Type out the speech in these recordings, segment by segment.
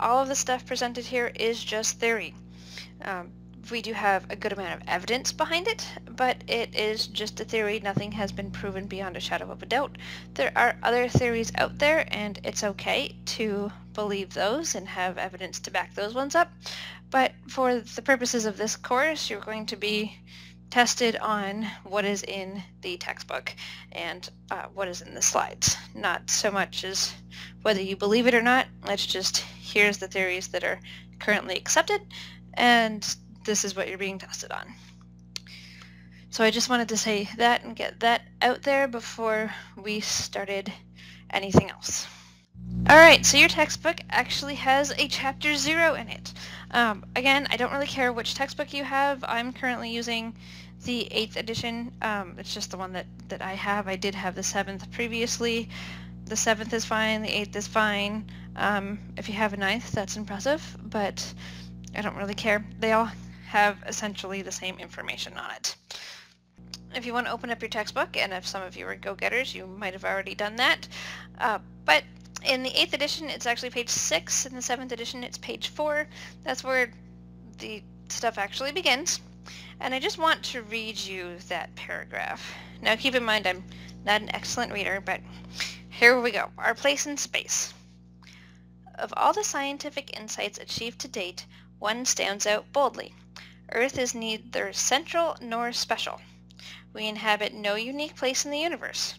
all of the stuff presented here is just theory. Um, we do have a good amount of evidence behind it, but it is just a theory. Nothing has been proven beyond a shadow of a doubt. There are other theories out there, and it's okay to believe those and have evidence to back those ones up. But for the purposes of this course, you're going to be tested on what is in the textbook and uh, what is in the slides. Not so much as whether you believe it or not. Let's just, here's the theories that are currently accepted, and this is what you're being tested on. So I just wanted to say that and get that out there before we started anything else. Alright, so your textbook actually has a chapter 0 in it. Um, again, I don't really care which textbook you have. I'm currently using the 8th edition. Um, it's just the one that, that I have. I did have the 7th previously. The 7th is fine, the 8th is fine. Um, if you have a knife, that's impressive, but I don't really care. They all have essentially the same information on it. If you want to open up your textbook, and if some of you are go-getters, you might have already done that, uh, but in the 8th edition, it's actually page 6. In the 7th edition, it's page 4. That's where the stuff actually begins. And I just want to read you that paragraph. Now keep in mind, I'm not an excellent reader, but here we go. Our place in space. Of all the scientific insights achieved to date, one stands out boldly. Earth is neither central nor special. We inhabit no unique place in the universe.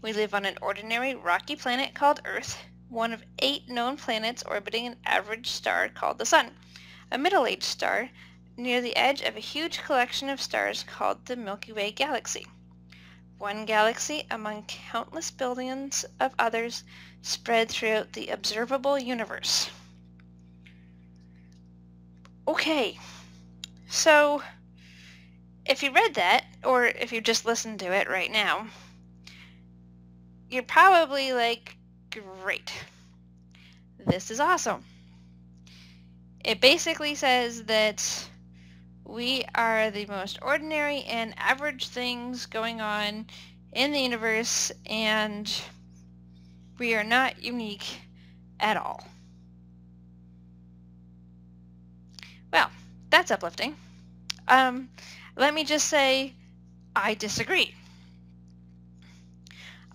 We live on an ordinary rocky planet called Earth, one of eight known planets orbiting an average star called the Sun, a middle-aged star near the edge of a huge collection of stars called the Milky Way galaxy. One galaxy among countless billions of others spread throughout the observable universe. Okay, so if you read that, or if you just listened to it right now, you're probably like, great. This is awesome. It basically says that we are the most ordinary and average things going on in the universe and we are not unique at all. Well, that's uplifting. Um, let me just say I disagree.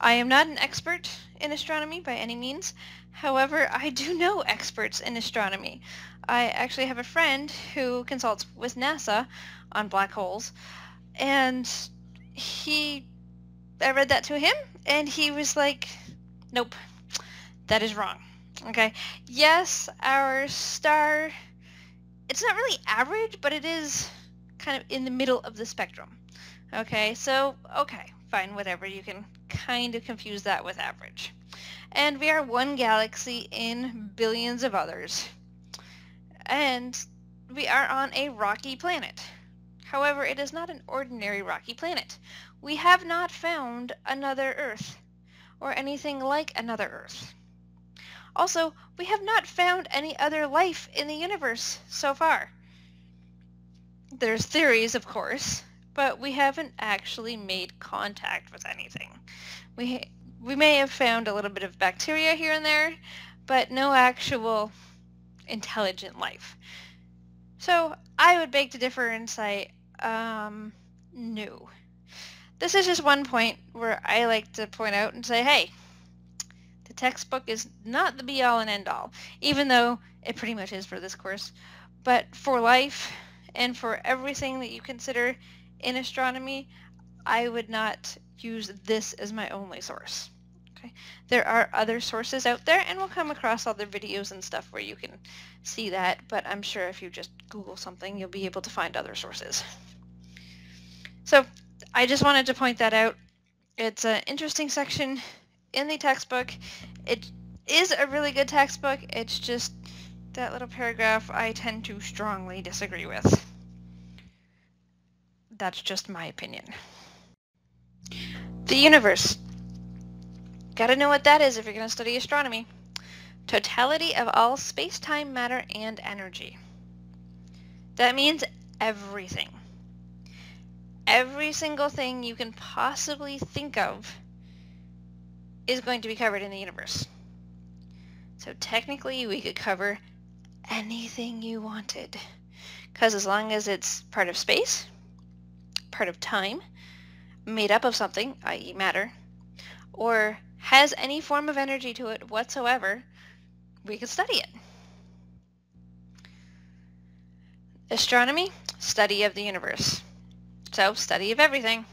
I am not an expert in astronomy by any means. However, I do know experts in astronomy. I actually have a friend who consults with NASA on black holes, and he, I read that to him, and he was like, nope, that is wrong. Okay, yes, our star, it's not really average, but it is kind of in the middle of the spectrum. Okay, so, okay, fine, whatever, you can kind of confuse that with average. And we are one galaxy in billions of others. And we are on a rocky planet. However, it is not an ordinary rocky planet. We have not found another Earth, or anything like another Earth. Also, we have not found any other life in the universe so far. There's theories, of course, but we haven't actually made contact with anything. We, we may have found a little bit of bacteria here and there, but no actual intelligent life. So I would beg to differ and say, um, no. This is just one point where I like to point out and say, hey, the textbook is not the be-all and end-all, even though it pretty much is for this course. But for life and for everything that you consider in astronomy, I would not use this as my only source. Okay. There are other sources out there, and we'll come across other videos and stuff where you can see that, but I'm sure if you just Google something, you'll be able to find other sources. So I just wanted to point that out. It's an interesting section in the textbook. It is a really good textbook. It's just that little paragraph I tend to strongly disagree with. That's just my opinion. The universe. Gotta know what that is if you're to study astronomy. Totality of all space-time matter and energy. That means everything. Every single thing you can possibly think of is going to be covered in the universe. So technically we could cover anything you wanted. Because as long as it's part of space, part of time, made up of something, i.e. matter, or has any form of energy to it whatsoever, we can study it. Astronomy, study of the universe. So, study of everything.